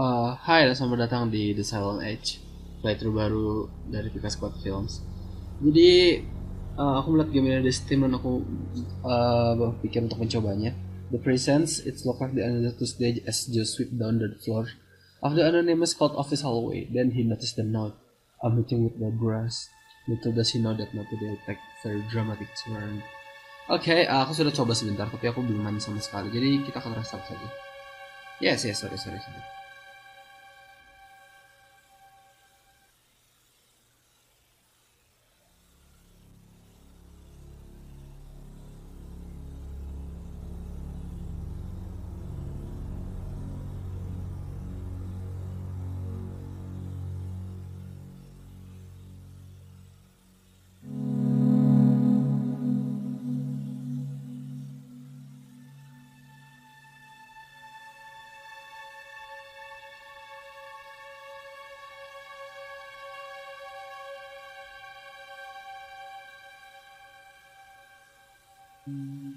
Uh, hai dan selamat datang di The Silent Age Playthrough baru dari Pika Squad Films. Jadi uh, aku melihat game ini di Steam dan aku uh, pikir untuk mencobanya. The Presence, it's looked like the another stage as Joe sweep down the floor. Of the anonymous cult office hallway Then he noticed the note. A meeting with the brass. Little does he know that not to take very dramatic turn. Oke, okay, aku sudah coba sebentar tapi aku belum main sama sekali. Jadi kita akan restart saja. Yes, yes, sorry, sorry, sorry Mm-hmm.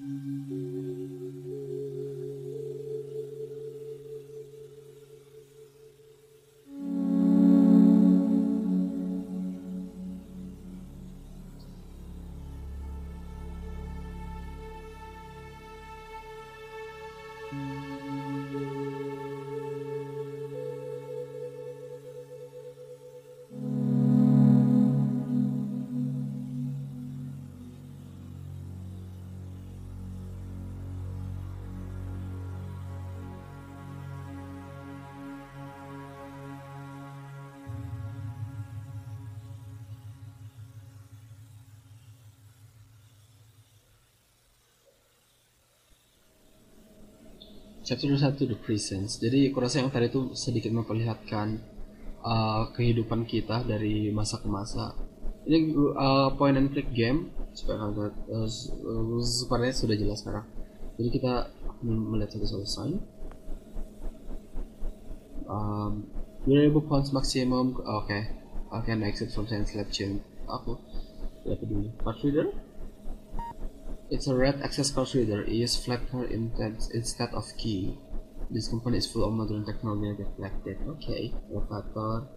Chapter 1 The Presence. Jadi kurasa yang tadi itu sedikit memperlihatkan uh, kehidupan kita dari masa ke masa. Ini uh, point and click game supaya kalian uh, uh, sudah jelas sekarang. Jadi kita melihat satu-satu sign. Um, variable points maximum. Oke. Okay. I can exit from science lab chain. Aku. Ya peduli. Part reader. It's a red access card reader. It uses flat card instead of key. This company is full of modern technology reflected. Okay, locator.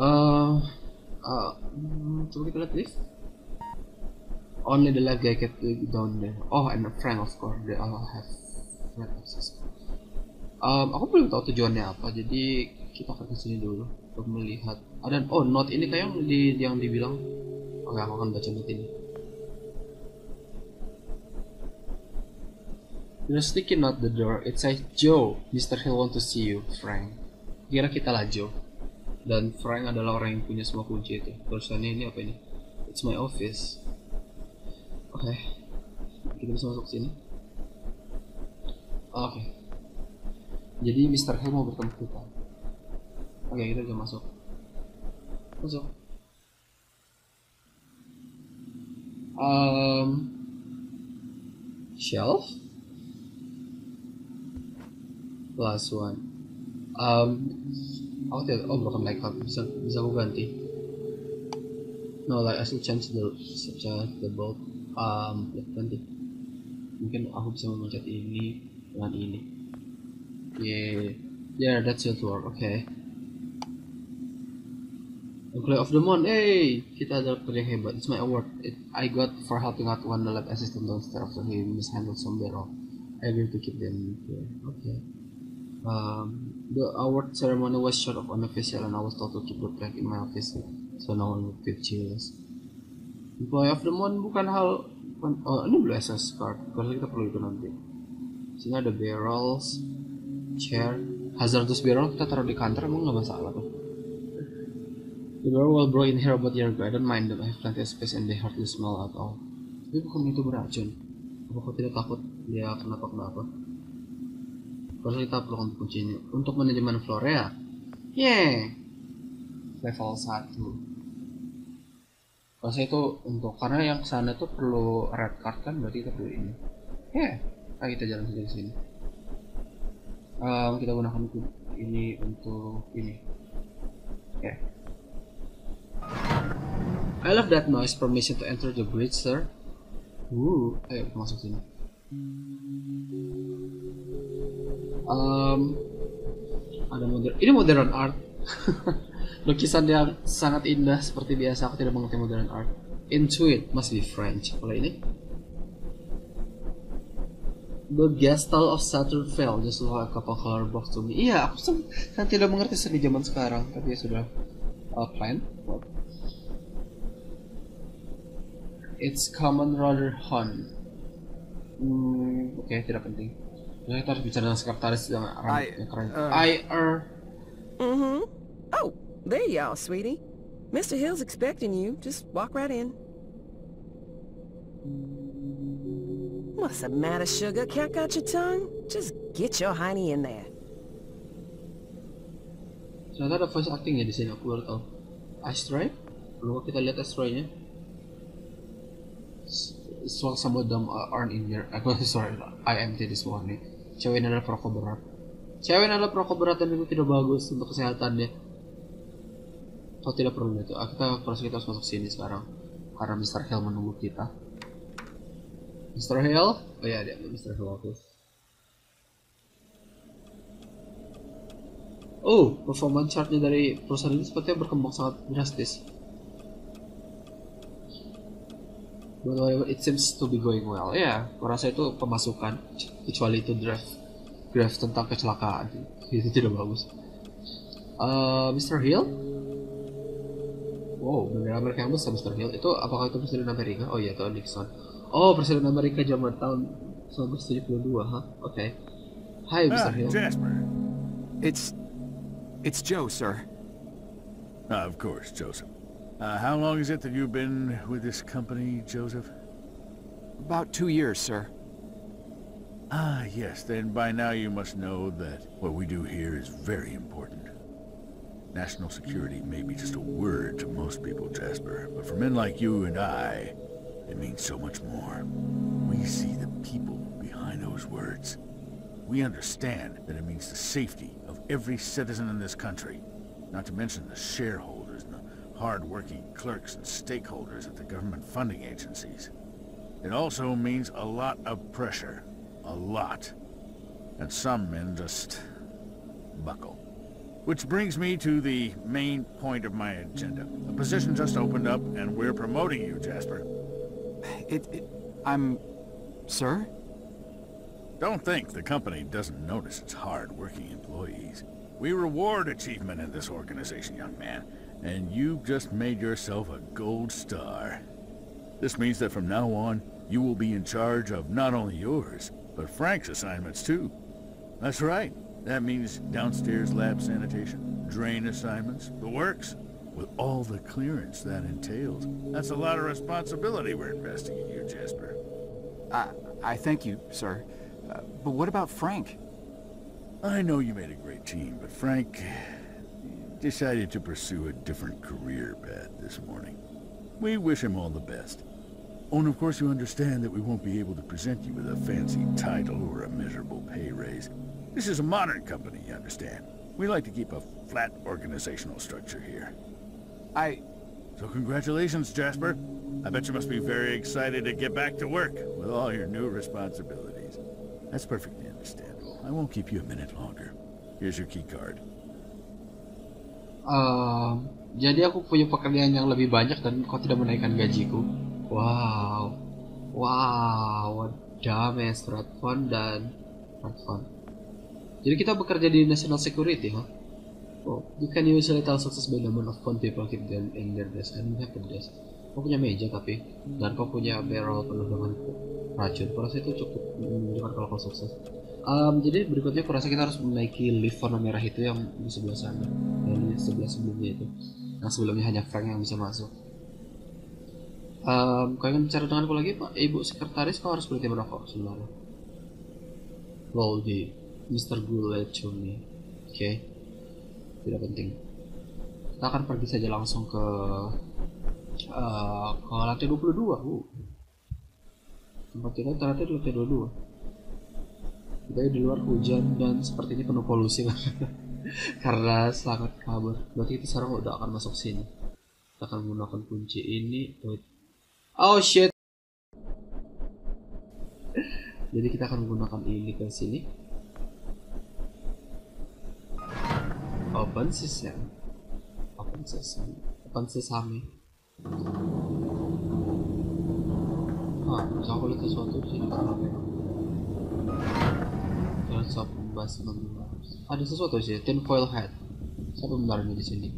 Uh, uh, coba kita lihat list. Only the left guy get down there. Oh, and a friend of course. They all have flat access. Um, aku belum tahu tujuannya apa. Jadi kita akan ke sini dulu untuk melihat. Ada oh note ini kayak yang di yang dibilang. Oke, aku akan baca note ini. You're sticky not the door. It says Joe. Mr. Hill want to see you, Frank. Kira kita lah Joe. Dan Frank adalah orang yang punya semua kunci itu. Tulisannya ini apa ini? It's my office. Oke. Okay. Kita bisa masuk sini. Oke. Okay. Jadi Mr. Hill mau bertemu kita. Oke, okay, kita bisa masuk. Masuk. Um, shelf plus one um aku tidak oh bukan like up bisa bisa aku ganti no like I still change the change the bulb um ya ganti mungkin aku bisa memencet ini dengan ini yeah yeah that's your work okay Employee of the Month, hey! Kita adalah kerja hebat. It's my award. It, I got for helping out one lab assistant downstairs after he mishandled some barrel. I agreed to keep them here. Okay. Um, the award ceremony was short of unofficial and I was told to keep the plaque in my office so no one would feel jealous. Employee of the month bukan hal oh ini belum SS card kalau kita perlu itu nanti. Sini ada barrels, chair, hazardous barrel kita taruh di kantor emang nggak masalah tuh. The barrel will brought in here about ago. I don't mind them. I have plenty of space and they hardly smell at all. Tapi bukan itu beracun. Apa kau tidak takut dia kenapa-kenapa? Terus kita perlu kuncinya. Untuk manajemen flora yeah. Level 1 kalau itu untuk karena yang sana tuh perlu red card kan berarti kita perlu ini. Yeah. kita jalan saja ke sini. Um, kita gunakan ini untuk ini. Yeah. I love that noise. Permission to enter the bridge sir. Uh ayo masuk sini um, ada modern ini modern art lukisan yang sangat indah seperti biasa aku tidak mengerti modern art intuit must be French kalau ini The Gestal of Saturn fell just like a couple color box to me. Iya, aku kan tidak mengerti seni zaman sekarang, tapi ya sudah uh, plan. It's common rather hun. Hmm, oke, okay, tidak penting. Nah, kita harus bicara dengan sekretaris yang, I, yang keren. uh, I er. Mm-hmm. Oh, there you are, sweetie. Mr. Hill's expecting you. Just walk right in. What's the matter, sugar? Cat got your tongue? Just get your honey in there. Ternyata ada voice acting ya di sini aku baru tahu. Asteroid? Belum kita lihat asteroidnya. Swag some of them aren't in here. Aku sorry, I empty this morning. Cewek ini adalah perokok berat. Cewek ini adalah perokok berat dan itu tidak bagus untuk kesehatannya. Kau tidak perlu itu. Ah, kita harus kita harus masuk sini sekarang karena Mr. Hill menunggu kita. Mr. Hill? Oh iya, dia Mr. Hill aku. Oh, performance chartnya dari perusahaan ini sepertinya berkembang sangat drastis. But whatever, it seems to be going well. Ya, yeah, kurasa itu pemasukan, kecuali itu draft, draft tentang kecelakaan. Itu tidak bagus. Uh, Mr. Hill? Wow, bendera Amerika yang besar Mr. Hill. Itu apakah itu Presiden Amerika? Oh iya, itu Nixon. Oh, Presiden Amerika zaman tahun 1972, huh? Oke. Okay. Hi, Mr. Ah, Hill. Jasper. It's... It's Joe, sir. Ah, of course, Joseph. Uh, how long is it that you've been with this company, Joseph? About two years, sir. Ah, yes, then by now you must know that what we do here is very important. National security may be just a word to most people, Jasper, but for men like you and I, it means so much more. We see the people behind those words. We understand that it means the safety of every citizen in this country, not to mention the shareholders hard-working clerks and stakeholders at the government funding agencies. It also means a lot of pressure. A lot. And some men just buckle. Which brings me to the main point of my agenda. A position just opened up, and we're promoting you, Jasper. It... it I'm... Sir? Don't think the company doesn't notice its hard-working employees. We reward achievement in this organization, young man, and you've just made yourself a gold star. This means that from now on, you will be in charge of not only yours, but Frank's assignments too. That's right. That means downstairs lab sanitation, drain assignments, the works, with all the clearance that entails. That's a lot of responsibility we're investing in you, Jasper. I... I thank you, sir. Uh, but what about Frank? I know you made a great team, but Frank decided to pursue a different career path this morning. We wish him all the best. Oh, and of course you understand that we won't be able to present you with a fancy title or a miserable pay raise. This is a modern company, you understand. We like to keep a flat organizational structure here. I... So congratulations, Jasper. I bet you must be very excited to get back to work with all your new responsibilities. That's perfectly understandable. I won't keep you a minute longer. Here's your key card. Uh, jadi aku punya pekerjaan yang lebih banyak dan kau tidak menaikkan gajiku. Wow. Wow. Damn, Stratfon dan Stratfon. Jadi kita bekerja di National Security, huh? Oh, you can usually tell success by amount of fun people keep them in their desk and a desk. Kau punya meja tapi, dan kau punya barrel penuh dengan racun. Kau rasa itu cukup menunjukkan kalau kau sukses. Um, jadi berikutnya kurasa kita harus menaiki lift warna merah itu yang di sebelah sana yang di sebelah sebelumnya itu. Yang sebelumnya hanya Frank yang bisa masuk. Um, kau ingin bicara denganku lagi pak? Ibu sekretaris kau harus berhenti merokok sebenarnya. Goldie Mr. Goulet Chumi. Oke. Okay. tidak penting. Kita akan pergi saja langsung ke uh, ke lantai 22 uh. tempat kita ternyata di lantai 22 kita di luar hujan dan sepertinya penuh polusi karena sangat kabur berarti kita sekarang udah akan masuk sini kita akan menggunakan kunci ini wait oh shit jadi kita akan menggunakan ini ke sini Open sesame. Open sesame. Open sesame. Ah, bisa aku lihat sesuatu sini kan apa ya? Jangan stop membahas Ada sesuatu sih, tinfoil hat. Siapa benarnya di sini?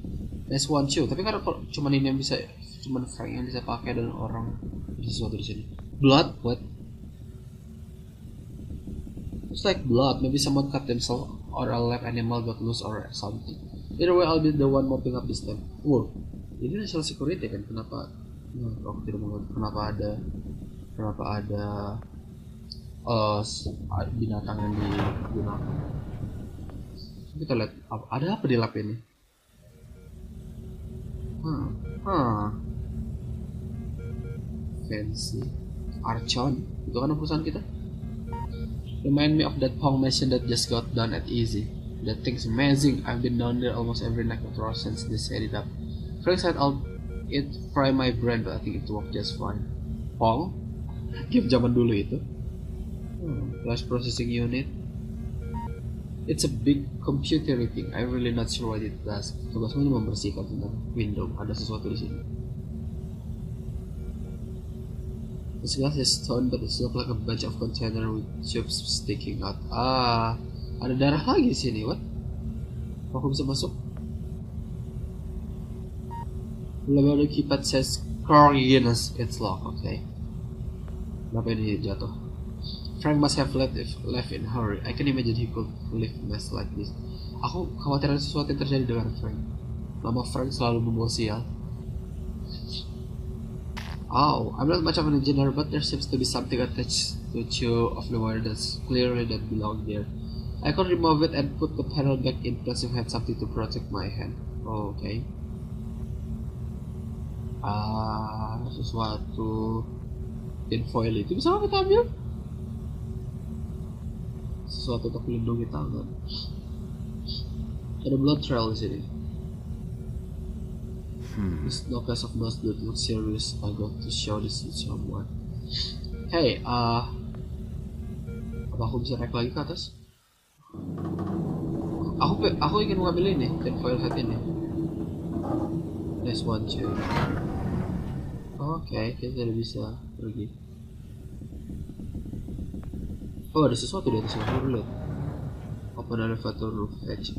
There's one shoe, tapi kalau cuman ini yang bisa, cuman Frank yang bisa pakai dan orang ada sesuatu di sini. Blood, what? It's like blood. Maybe someone cut themselves or a live animal got loose or something. Either way, I'll be the one mopping up this time. Wow, ini national security kan? Kenapa? Aku tidak mengerti kenapa ada kenapa ada uh, binatang yang digunakan. Kita lihat ada apa di lab ini? Hmm, hmm. Fancy. Archon, itu kan perusahaan kita. Remind me of that Pong mission that just got done at Easy. That thing's amazing. I've been down there almost every night of hour since they set it up. Frank said I'll it fry my brain, but I think it worked just fine. Pong? Game zaman dulu itu. Hmm, flash processing unit. It's a big computer thing. I'm really not sure what it does. Tugasmu ini membersihkan tentang window. Ada sesuatu di sini. This glass is stone, but it looks like a bunch of container with tubes sticking out. Ah, ada darah lagi di sini. What? Aku bisa masuk? Lalu keypad says Corginus. It's locked. Okay. Kenapa ini jatuh? Frank must have left if left in hurry. I can imagine he could leave mess like this. Aku khawatir ada sesuatu yang terjadi dengan Frank. Nama Frank selalu membawa sial. Oh, I'm not much of an engineer, but there seems to be something attached to two of the wire that's clearly that belong there. I could remove it and put the panel back in place if I had something to protect my hand. Oh, okay. Ah, sesuatu tinfoil itu bisa kita ambil? Sesuatu untuk melindungi tangan. Ada blood trail di sini. There's no case of nose that looks serious. I got to show this to someone. Hey, uh, apa aku bisa naik lagi ke atas? Aku aku ingin mengambil ini, tinfoil hat ini. Nice one, cuy. Oke, kita tidak bisa pergi. Oh, ada sesuatu di atas aku lihat. Open elevator roof edge.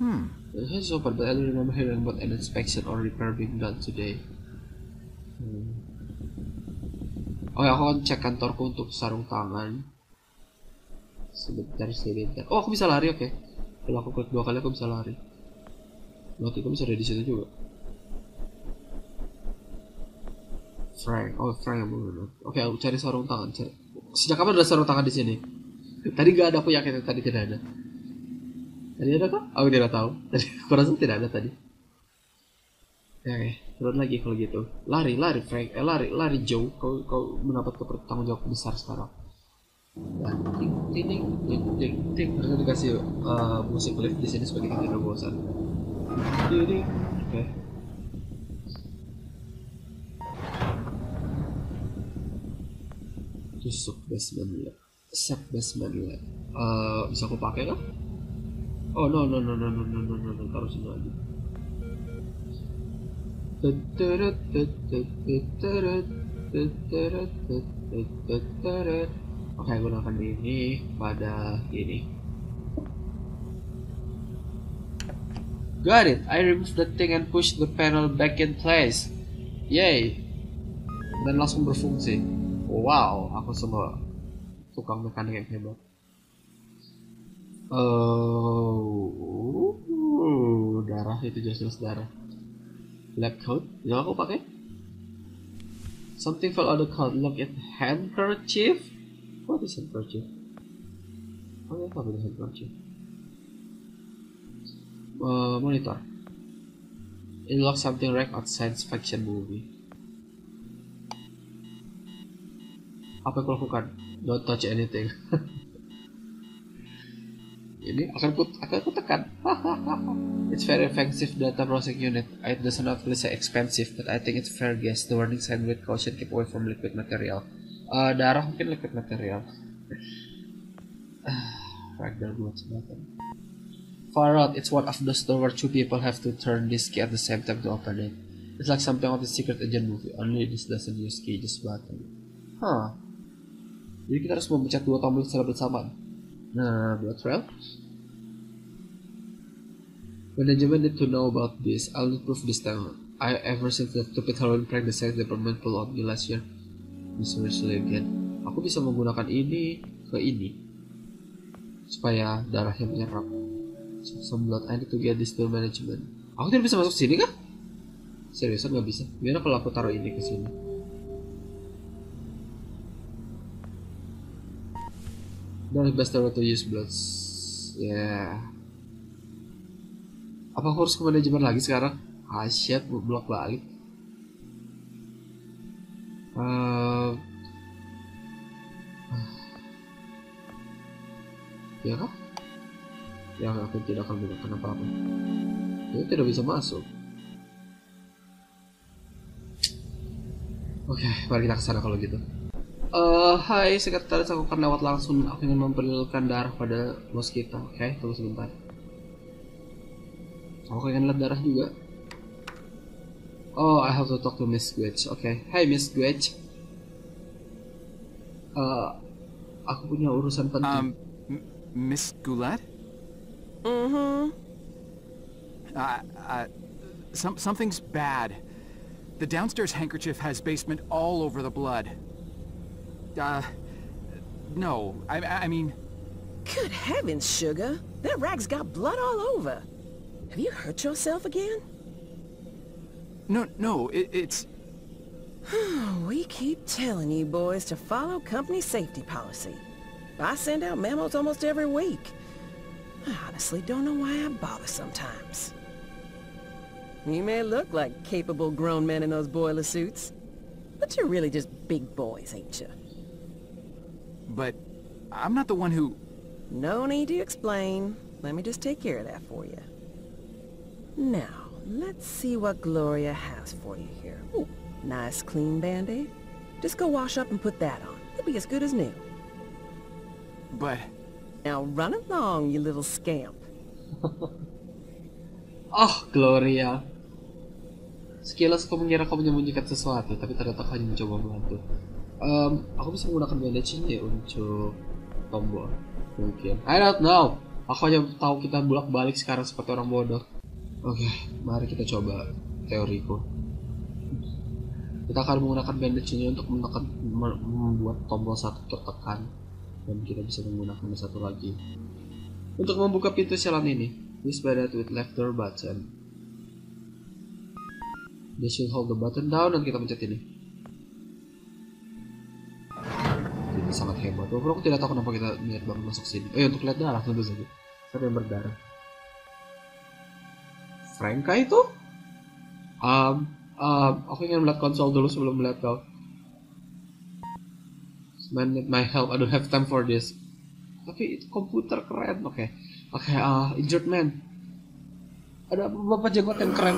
Hmm. The house is open, but I don't remember hearing about an inspection or repair being done today. Hmm. Oke, aku akan cek kantorku untuk sarung tangan. Sebentar, sebentar. Oh, aku bisa lari, oke. Kalau aku klik dua kali, aku bisa lari. Berarti aku bisa ada di situ juga. Frank, oh Frank yang membunuh. Oke, aku cari sarung tangan. Sejak kapan ada sarung tangan di sini? Tadi gak ada, aku yakin tadi tidak ada. Tadi ada kah? Aku tidak tahu. Tadi aku rasa tidak ada tadi. Ya, oke, turun lagi kalau gitu. Lari, lari Frank. Eh, lari, lari Joe. Kau, kau mendapat pertanggung jawab besar sekarang. Dan ting, ting, ting, ting, ting, ting. Harusnya dikasih uh, musik lift di sini kita tidak bosan. Oke. Tusuk lab. Set basement lab. Uh, bisa aku pakai kah? Oh no no no no no no no no no taruh sini aja. Oke gunakan ini pada ini. Got it. I removed the thing and pushed the panel back in place. Yay. Dan langsung berfungsi. Wow, aku semua tukang mekanik yang hebat. Oh, darah itu jelas-jelas darah. Lab coat, yang aku pakai? Something fell out of coat. Look at handkerchief. What is handkerchief? Oh ya, apa itu handkerchief? Uh, monitor. It looks something right out science fiction movie. Apa yang aku lakukan? Don't touch anything. ini akan put akan aku tekan. it's very offensive data processing unit. It does not really say expensive, but I think it's fair guess. The warning sign with caution keep away from liquid material. Uh, darah mungkin liquid material. Their blood's button. Far out, it's one of those doors where two people have to turn this key at the same time to open it. It's like something of the secret agent movie, only this doesn't use Cage's button. Huh. Jadi kita harus memencet dua tombol secara bersamaan. Nah, blood trail. Management need to know about this. I'll proof this time. I ever since that stupid Halloween prank the sex department pulled on me last year. Seriously again. Aku bisa menggunakan ini ke ini supaya darahnya menyerap. Some blood. I need to get this to management. Aku tidak bisa masuk sini kah? Seriusan nggak bisa. Gimana kalau aku taruh ini ke sini? Dan best to use bloods. Ya. Yeah. Apa aku harus ke manajemen lagi sekarang? Ah shit, blok balik. Uh, ya kah? Ya aku tidak akan menggunakan apa-apa. Itu tidak bisa masuk. Oke, okay, mari kita ke sana kalau gitu. Uh, hai, sekretaris aku akan lewat langsung. Aku ingin memperlihatkan darah pada bos kita. Oke, okay, tunggu sebentar. Aku ingin lihat darah juga. Oh, I have to talk to Miss Gwetch. Oke, okay. Hai Miss Gwetch. Uh, aku punya urusan penting. Um, Miss Goulet? Mm-hmm. Uh, uh, some, something's bad. The downstairs handkerchief has basement all over the blood. Uh, no, I, I mean... Good heavens, Sugar. That rag's got blood all over. Have you hurt yourself again? No, no, it, it's... we keep telling you boys to follow company safety policy. I send out memos almost every week. I honestly don't know why I bother sometimes. You may look like capable grown men in those boiler suits, but you're really just big boys, ain't you? But I'm not the one who... No need to explain. Let me just take care of that for you. Now, let's see what Gloria has for you here. Ooh, nice clean band-aid. Just go wash up and put that on. It'll be as good as new. But... Now run along, you little scamp. oh, Gloria. Sekilas kau mengira kau menyembunyikan sesuatu, tapi ternyata kau hanya mencoba membantu. Um, aku bisa menggunakan bandage ini untuk tombol. Mungkin. I don't know. Aku hanya tahu kita bolak balik sekarang seperti orang bodoh. Oke, okay, mari kita coba teoriku. Kita akan menggunakan bandage ini untuk menekan, membuat tombol satu tertekan dan kita bisa menggunakan satu lagi. Untuk membuka pintu sialan ini, use bandage with left door button. They should hold the button down dan kita pencet ini. Ini sangat hebat. Walaupun aku tidak tahu kenapa kita niat banget masuk sini. Ya untuk lihat darah tentu saja. Siapa yang berdarah? Franka itu? Um, um, aku ingin melihat konsol dulu sebelum melihat kau. Man need my help. I don't have time for this. Tapi itu komputer keren. Oke. Okay. Oke, okay, uh, injured man. Ada bapak jenggot yang keren.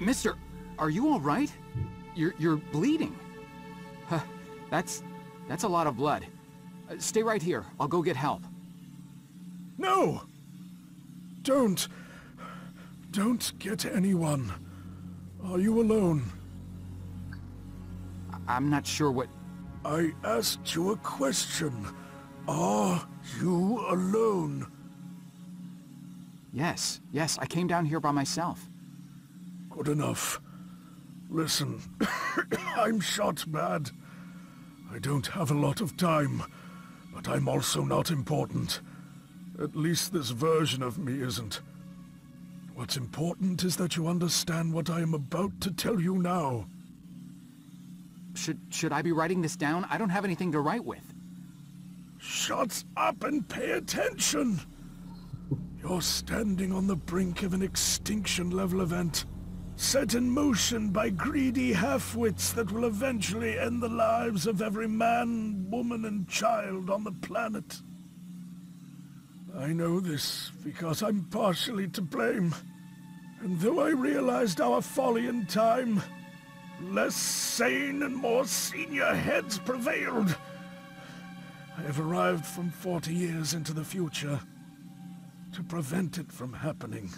Mister, are you all right? You're you're bleeding. Huh, that's that's a lot of blood. Uh, stay right here. I'll go get help. No! Don't. Don't get anyone. Are you alone? I'm not sure what... I asked you a question. Are you alone? Yes, yes, I came down here by myself. Good enough. Listen, I'm shot bad. I don't have a lot of time, but I'm also not important. At least this version of me isn't. What's important is that you understand what I am about to tell you now. Should, should I be writing this down? I don't have anything to write with. Shut up and pay attention! You're standing on the brink of an extinction-level event, set in motion by greedy half-wits that will eventually end the lives of every man, woman, and child on the planet. I know this because I'm partially to blame. And though I realized our folly in time, less sane and more senior heads prevailed. I have arrived from 40 years into the future to prevent it from happening.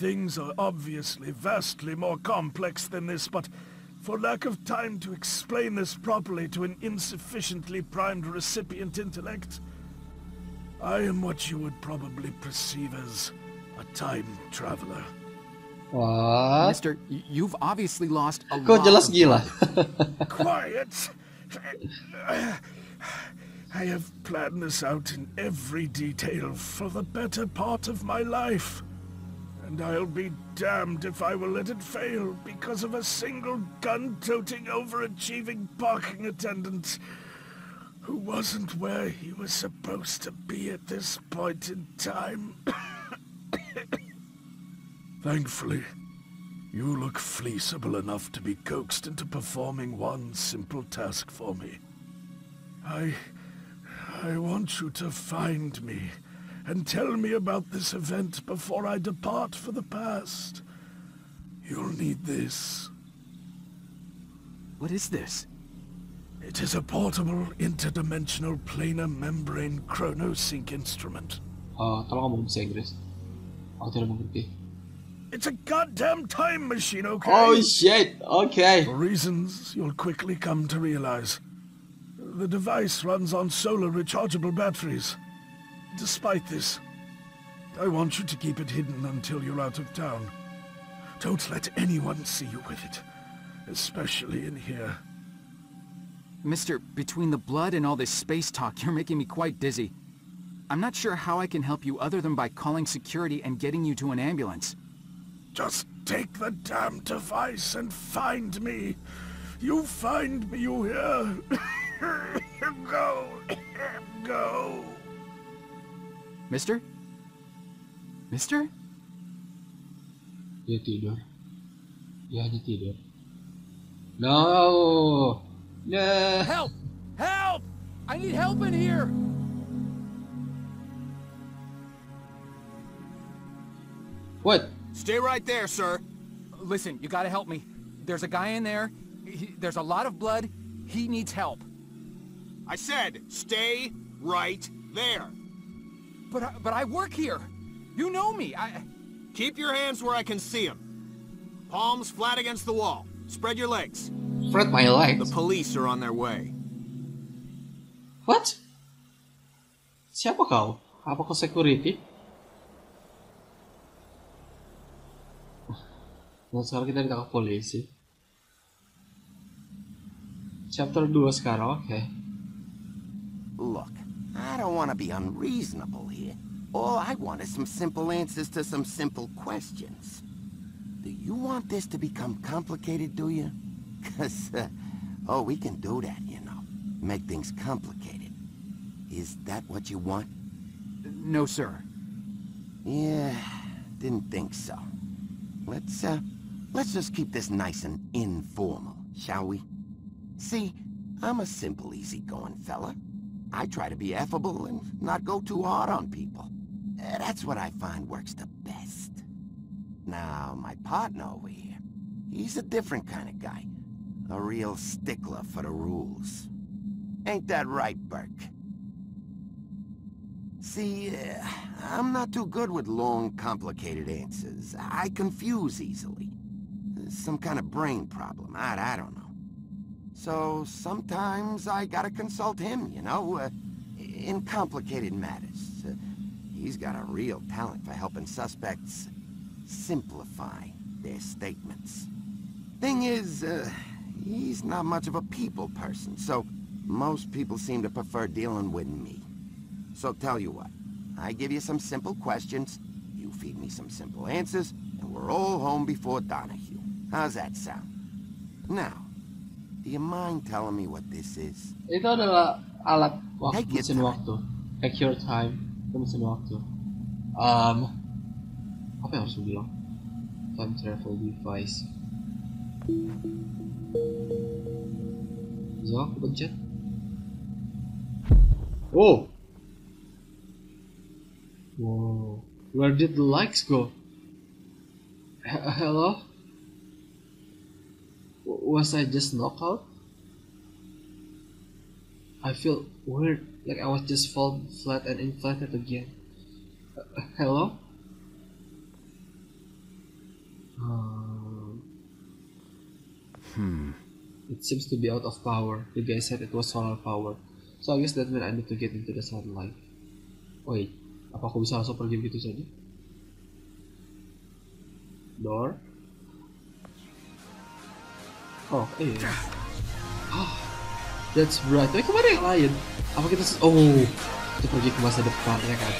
Things are obviously vastly more complex than this, but for lack of time to explain this properly to an insufficiently primed recipient intellect, I am what you would probably perceive as a time traveler. What? Mister, you've obviously lost a Kok lot jelas of gila? Quiet! I have planned this out in every detail for the better part of my life. And I'll be damned if I will let it fail because of a single gun-toting, overachieving parking attendant who wasn't where he was supposed to be at this point in time. Thankfully, you look fleeceable enough to be coaxed into performing one simple task for me. I... I want you to find me and tell me about this event before I depart for the past. You'll need this. What is this? It is a portable interdimensional planar membrane chronosync instrument. Tolong ngomong bahasa Inggris. Aku tidak mengerti. It's a goddamn time machine, okay? Oh shit. Okay. For reasons you'll quickly come to realize. The device runs on solar rechargeable batteries. Despite this, I want you to keep it hidden until you're out of town. Don't let anyone see you with it, especially in here. Mister, between the blood and all this space talk, you're making me quite dizzy. I'm not sure how I can help you other than by calling security and getting you to an ambulance. Just take the damn device and find me. You find me, you hear? go. go. Mister? Mister? Dia tidur. Dia hanya tidur. No. No. Help! Help! I need help in here! What? Stay right there, sir. Listen, you gotta help me. There's a guy in there. He, there's a lot of blood. He needs help. I said, stay right there. But I, but I work here. You know me. I Keep your hands where I can see them. Palms flat against the wall. Spread your legs. Spread my legs? The police are on their way. What? Siapa kau? Apa kau security? Nah sekarang kita ditangkap polisi. Chapter 2 sekarang, oke. Look, I don't want to be unreasonable here. All I want is some simple answers to some simple questions. Do you want this to become complicated, do you? Because, uh, oh, we can do that, you know. Make things complicated. Is that what you want? no, sir. Yeah, didn't think so. Let's, uh, let's just keep this nice and informal, shall we? See, I'm a simple, easygoing fella. I try to be affable and not go too hard on people. Uh, That's what I find works the best. Now, my partner over here, he's a different kind of guy. A real stickler for the rules. Ain't that right, Burke? See, uh, I'm not too good with long, complicated answers. I confuse easily. Some kind of brain problem. I, I don't know. So sometimes I gotta consult him, you know, uh, in complicated matters. Uh, he's got a real talent for helping suspects simplify their statements. Thing is, uh, he's not much of a people person, so most people seem to prefer dealing with me. So tell you what, I give you some simple questions, you feed me some simple answers, and we're all home before Donahue. How's that sound? Now, do you mind telling me what this is? Itu adalah alat waktu Take your mesin time. waktu. Take your time. Itu mesin waktu. Um, apa yang harus gue bilang? Time travel device. Bisa aku pencet? Oh. Wow. Where did the lights go? H- Hello? Was I just knocked out? I feel weird, like I was just fall flat and inflated again. Uh, hello? Um, Hmm. it seems to be out of power. The guy said it was solar power. So I guess that means I need to get into the sunlight. Wait, apa aku bisa langsung pergi begitu saja? Door? Oh, iya. Oh, that's bright. Tapi ke mana yang lain? Apa kita... Oh, kita pergi ke masa depan, ya kan?